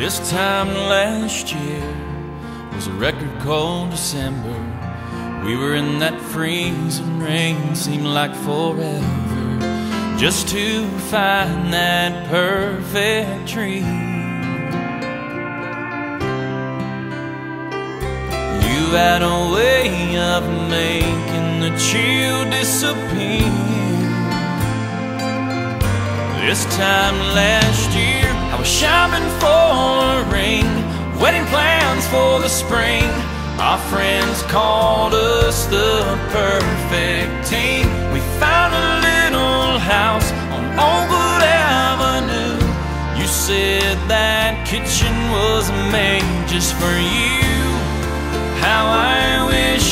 This time last year was a record cold December. We were in that freezing rain, seemed like forever, just to find that perfect tree. You had a way of making the chill disappear. This time last year, I was shopping for spring. Our friends called us the perfect team. We found a little house on Oakwood Avenue. You said that kitchen was made just for you. How I wish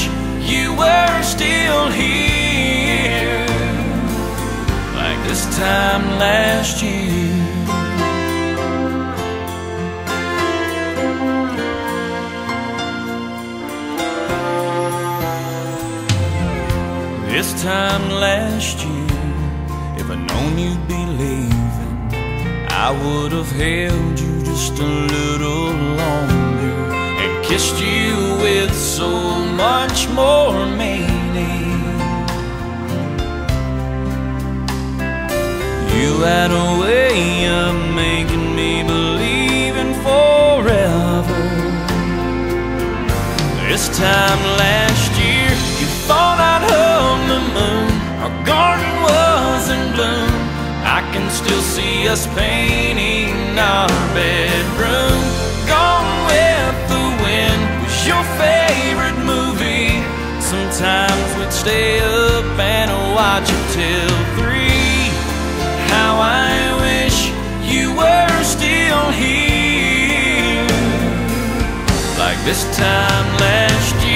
you were still here, like this time last year. This time last year, if I'd known you'd be leaving, I would have held you just a little longer and kissed you with so much more meaning. You had a way of making me believe in forever. This time last year, you thought moon. Our garden was in bloom. I can still see us painting our bedroom. Gone with the wind was your favorite movie. Sometimes we'd stay up and watch it till three. How I wish you were still here like this time last year.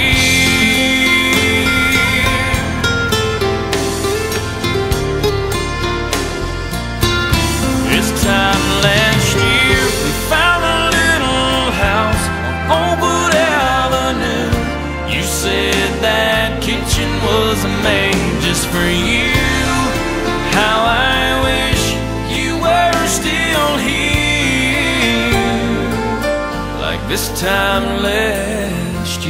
Made just for you. How I wish you were still here like this time last